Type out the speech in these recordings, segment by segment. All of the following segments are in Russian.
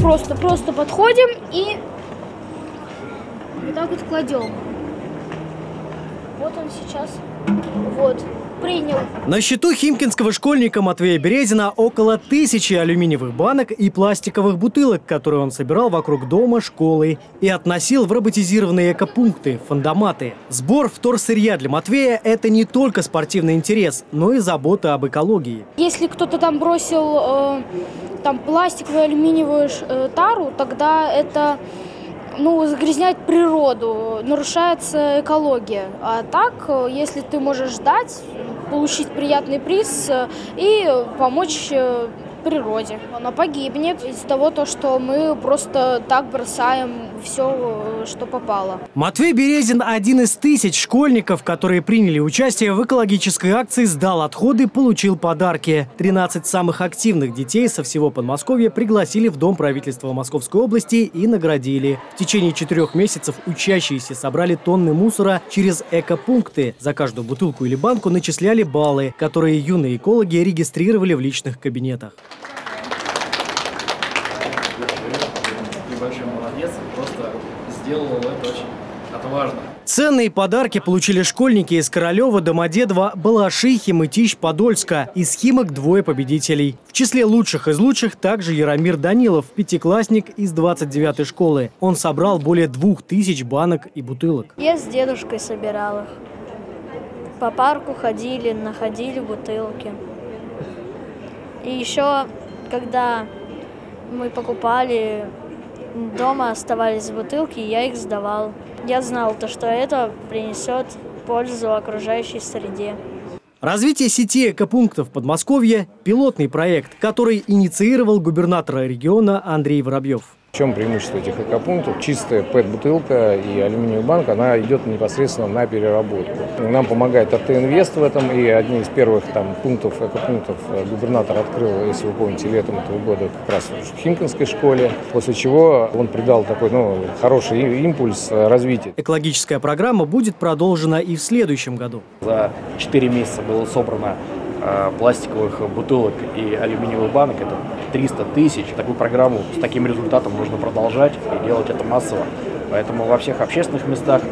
просто, просто подходим и вот так вот кладем. Вот он сейчас. Вот принял. На счету химкинского школьника Матвея Березина около тысячи алюминиевых банок и пластиковых бутылок, которые он собирал вокруг дома, школы и относил в роботизированные экопункты, фандоматы. Сбор вторсырья для Матвея – это не только спортивный интерес, но и забота об экологии. Если кто-то там бросил э, там пластиковую, алюминиевую э, тару, тогда это ну, загрязняет природу, нарушается экология. А так, э, если ты можешь ждать, получить приятный приз э, и помочь природе. Она погибнет из-за того, то, что мы просто так бросаем все, что попало. Матвей Березин – один из тысяч школьников, которые приняли участие в экологической акции «Сдал отходы, получил подарки». 13 самых активных детей со всего Подмосковья пригласили в Дом правительства Московской области и наградили. В течение четырех месяцев учащиеся собрали тонны мусора через экопункты. За каждую бутылку или банку начисляли баллы, которые юные экологи регистрировали в личных кабинетах. Большой молодец, просто сделал это очень отважно. Ценные подарки получили школьники из Королева, Домодедова, Балаши, Химытищ, Подольска. Из Химок двое победителей. В числе лучших из лучших также Яромир Данилов, пятиклассник из 29-й школы. Он собрал более двух тысяч банок и бутылок. Я с дедушкой собирал их. По парку ходили, находили бутылки. И еще, когда мы покупали дома оставались бутылки, и я их сдавал. Я знал то, что это принесет пользу окружающей среде. Развитие сети экопунктов Подмосковья – пилотный проект, который инициировал губернатор региона Андрей Воробьев. В чем преимущество этих экопунктов? Чистая ПЭТ-бутылка и алюминиевый банк, она идет непосредственно на переработку. Нам помогает АТ Инвест в этом, и одни из первых там, пунктов, экопунктов губернатор открыл, если вы помните, летом этого года как раз в Химкинской школе, после чего он придал такой ну, хороший импульс развития. Экологическая программа будет продолжена и в следующем году. За 4 месяца было собрано Э, пластиковых бутылок и алюминиевых банок, это 300 тысяч. Такую программу с таким результатом нужно продолжать и делать это массово. Поэтому во всех общественных местах,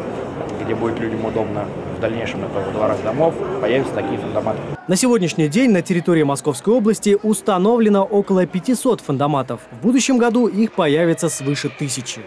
где будет людям удобно, в дальнейшем это в дворах домов, появятся такие фундаматы. На сегодняшний день на территории Московской области установлено около 500 фундаматов. В будущем году их появится свыше тысячи.